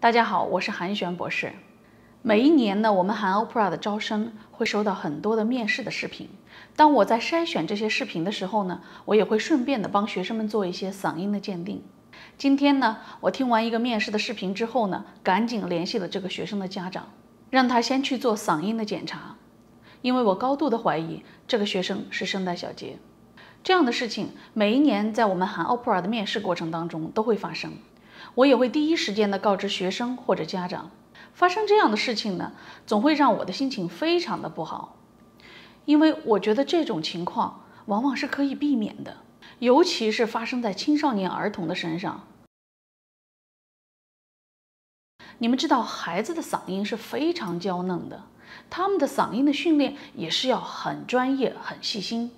大家好，我是韩璇博士。每一年呢，我们韩 Opera 的招生会收到很多的面试的视频。当我在筛选这些视频的时候呢，我也会顺便的帮学生们做一些嗓音的鉴定。今天呢，我听完一个面试的视频之后呢，赶紧联系了这个学生的家长，让他先去做嗓音的检查，因为我高度的怀疑这个学生是声带小结。这样的事情每一年在我们韩 Opera 的面试过程当中都会发生。我也会第一时间的告知学生或者家长，发生这样的事情呢，总会让我的心情非常的不好，因为我觉得这种情况往往是可以避免的，尤其是发生在青少年儿童的身上。你们知道，孩子的嗓音是非常娇嫩的，他们的嗓音的训练也是要很专业、很细心，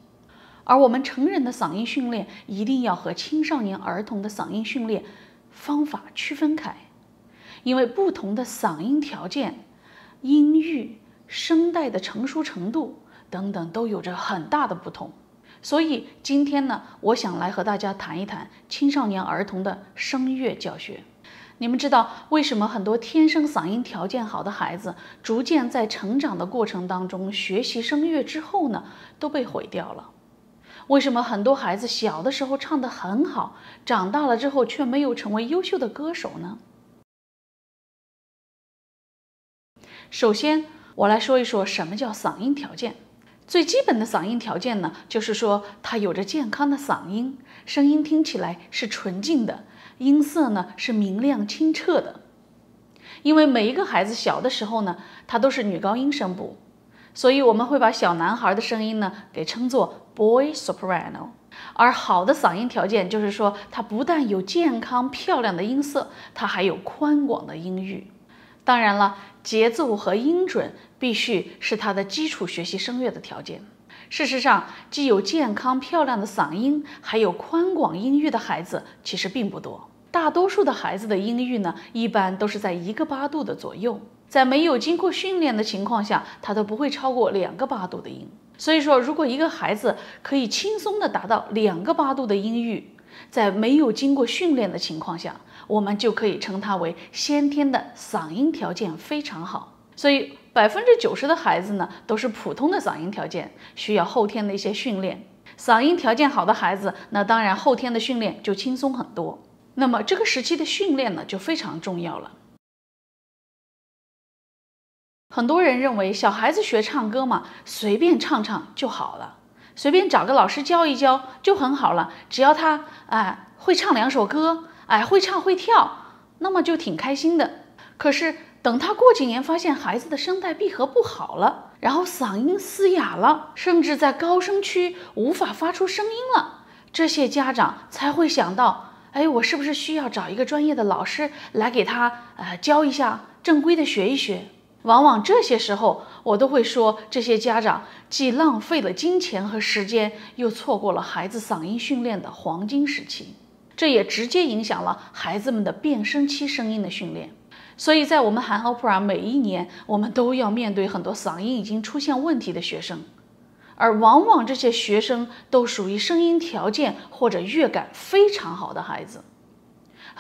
而我们成人的嗓音训练一定要和青少年儿童的嗓音训练。方法区分开，因为不同的嗓音条件、音域、声带的成熟程度等等都有着很大的不同。所以今天呢，我想来和大家谈一谈青少年儿童的声乐教学。你们知道为什么很多天生嗓音条件好的孩子，逐渐在成长的过程当中学习声乐之后呢，都被毁掉了？为什么很多孩子小的时候唱得很好，长大了之后却没有成为优秀的歌手呢？首先，我来说一说什么叫嗓音条件。最基本的嗓音条件呢，就是说他有着健康的嗓音，声音听起来是纯净的，音色呢是明亮清澈的。因为每一个孩子小的时候呢，他都是女高音声部。所以我们会把小男孩的声音呢给称作 boy soprano，而好的嗓音条件就是说，它不但有健康漂亮的音色，它还有宽广的音域。当然了，节奏和音准必须是它的基础学习声乐的条件。事实上，既有健康漂亮的嗓音，还有宽广音域的孩子其实并不多。大多数的孩子的音域呢，一般都是在一个八度的左右。在没有经过训练的情况下，他都不会超过两个八度的音。所以说，如果一个孩子可以轻松的达到两个八度的音域，在没有经过训练的情况下，我们就可以称他为先天的嗓音条件非常好。所以，百分之九十的孩子呢，都是普通的嗓音条件，需要后天的一些训练。嗓音条件好的孩子，那当然后天的训练就轻松很多。那么这个时期的训练呢，就非常重要了。很多人认为小孩子学唱歌嘛，随便唱唱就好了，随便找个老师教一教就很好了。只要他哎会唱两首歌，哎会唱会跳，那么就挺开心的。可是等他过几年发现孩子的声带闭合不好了，然后嗓音嘶哑了，甚至在高声区无法发出声音了，这些家长才会想到，哎，我是不是需要找一个专业的老师来给他呃教一下，正规的学一学？往往这些时候，我都会说，这些家长既浪费了金钱和时间，又错过了孩子嗓音训练的黄金时期，这也直接影响了孩子们的变声期声音的训练。所以在我们韩 Opera 每一年，我们都要面对很多嗓音已经出现问题的学生，而往往这些学生都属于声音条件或者乐感非常好的孩子。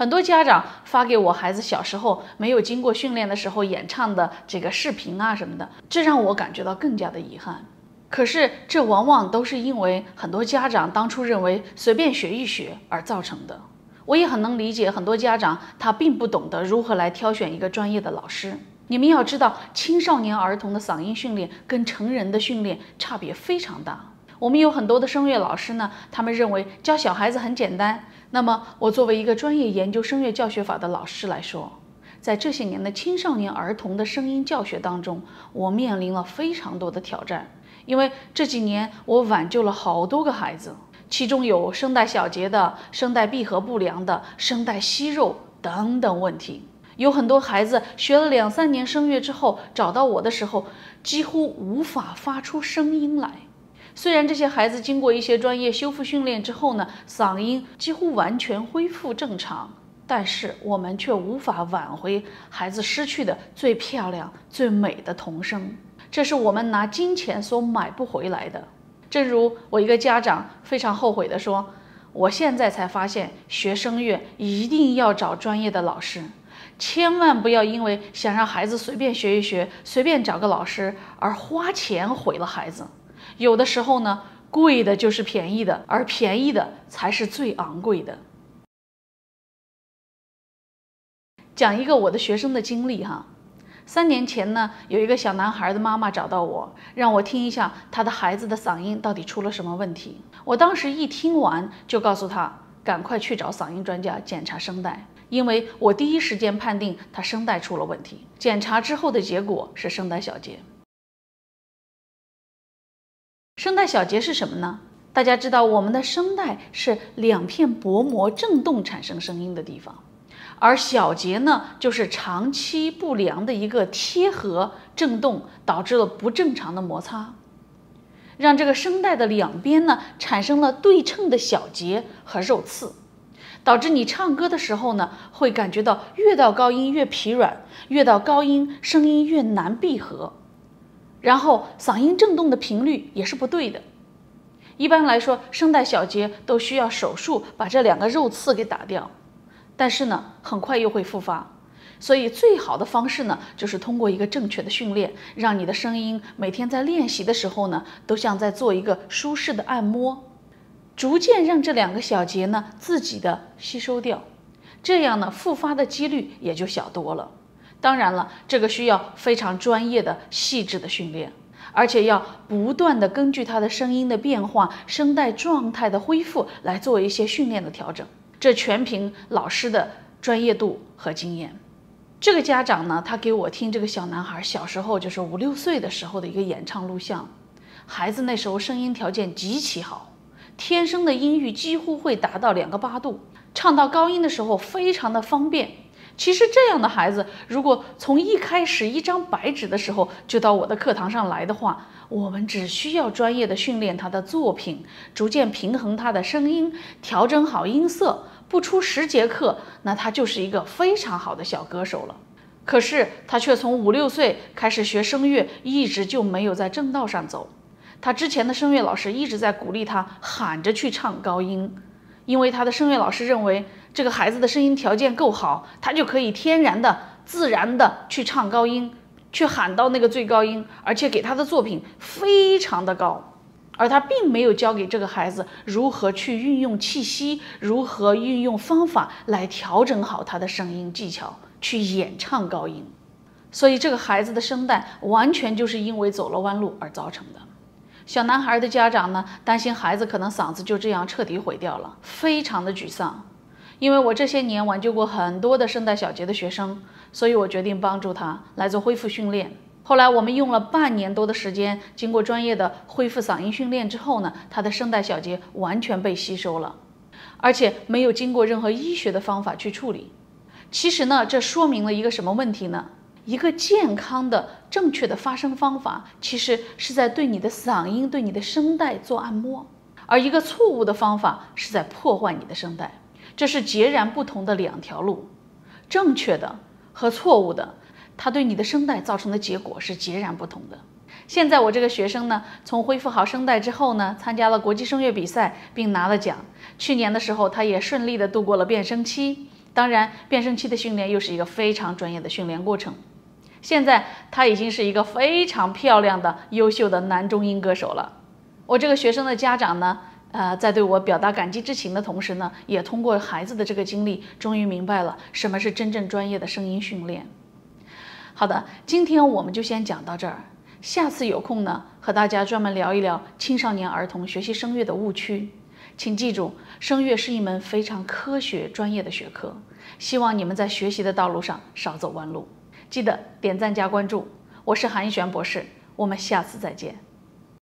很多家长发给我孩子小时候没有经过训练的时候演唱的这个视频啊什么的，这让我感觉到更加的遗憾。可是这往往都是因为很多家长当初认为随便学一学而造成的。我也很能理解很多家长他并不懂得如何来挑选一个专业的老师。你们要知道，青少年儿童的嗓音训练跟成人的训练差别非常大。我们有很多的声乐老师呢，他们认为教小孩子很简单。那么，我作为一个专业研究声乐教学法的老师来说，在这些年的青少年儿童的声音教学当中，我面临了非常多的挑战。因为这几年我挽救了好多个孩子，其中有声带小结的、声带闭合不良的、声带息肉等等问题。有很多孩子学了两三年声乐之后，找到我的时候，几乎无法发出声音来。虽然这些孩子经过一些专业修复训练之后呢，嗓音几乎完全恢复正常，但是我们却无法挽回孩子失去的最漂亮、最美的童声，这是我们拿金钱所买不回来的。正如我一个家长非常后悔地说：“我现在才发现，学声乐一定要找专业的老师，千万不要因为想让孩子随便学一学，随便找个老师而花钱毁了孩子。有的时候呢，贵的就是便宜的，而便宜的才是最昂贵的。讲一个我的学生的经历哈。三年前呢，有一个小男孩的妈妈找到我，让我听一下他的孩子的嗓音到底出了什么问题。我当时一听完就告诉他，赶快去找嗓音专家检查声带，因为我第一时间判定他声带出了问题。检查之后的结果是声带小结。声带小结是什么呢？大家知道，我们的声带是两片薄膜振动产生声音的地方。而小结呢，就是长期不良的一个贴合振动，导致了不正常的摩擦，让这个声带的两边呢产生了对称的小结和肉刺，导致你唱歌的时候呢，会感觉到越到高音越疲软，越到高音声音越难闭合，然后嗓音振动的频率也是不对的。一般来说，声带小结都需要手术把这两个肉刺给打掉。但是呢，很快又会复发，所以最好的方式呢，就是通过一个正确的训练，让你的声音每天在练习的时候呢，都像在做一个舒适的按摩，逐渐让这两个小节呢自己的吸收掉，这样呢复发的几率也就小多了。当然了，这个需要非常专业的、细致的训练，而且要不断的根据他的声音的变化、声带状态的恢复来做一些训练的调整。这全凭老师的专业度和经验。这个家长呢，他给我听这个小男孩小时候就是五六岁的时候的一个演唱录像。孩子那时候声音条件极其好，天生的音域几乎会达到两个八度，唱到高音的时候非常的方便。其实这样的孩子，如果从一开始一张白纸的时候就到我的课堂上来的话，我们只需要专业的训练他的作品，逐渐平衡他的声音，调整好音色，不出十节课，那他就是一个非常好的小歌手了。可是他却从五六岁开始学声乐，一直就没有在正道上走。他之前的声乐老师一直在鼓励他喊着去唱高音，因为他的声乐老师认为。这个孩子的声音条件够好，他就可以天然的、自然的去唱高音，去喊到那个最高音，而且给他的作品非常的高。而他并没有教给这个孩子如何去运用气息，如何运用方法来调整好他的声音技巧，去演唱高音。所以这个孩子的声带完全就是因为走了弯路而造成的。小男孩的家长呢，担心孩子可能嗓子就这样彻底毁掉了，非常的沮丧。因为我这些年挽救过很多的声带小结的学生，所以我决定帮助他来做恢复训练。后来我们用了半年多的时间，经过专业的恢复嗓音训练之后呢，他的声带小结完全被吸收了，而且没有经过任何医学的方法去处理。其实呢，这说明了一个什么问题呢？一个健康的、正确的发声方法，其实是在对你的嗓音、对你的声带做按摩，而一个错误的方法是在破坏你的声带。这是截然不同的两条路，正确的和错误的，它对你的声带造成的结果是截然不同的。现在我这个学生呢，从恢复好声带之后呢，参加了国际声乐比赛，并拿了奖。去年的时候，他也顺利的度过了变声期。当然，变声期的训练又是一个非常专业的训练过程。现在他已经是一个非常漂亮的、优秀的男中音歌手了。我这个学生的家长呢？呃，在对我表达感激之情的同时呢，也通过孩子的这个经历，终于明白了什么是真正专业的声音训练。好的，今天我们就先讲到这儿，下次有空呢，和大家专门聊一聊青少年儿童学习声乐的误区。请记住，声乐是一门非常科学专业的学科，希望你们在学习的道路上少走弯路。记得点赞加关注，我是韩一璇博士，我们下次再见。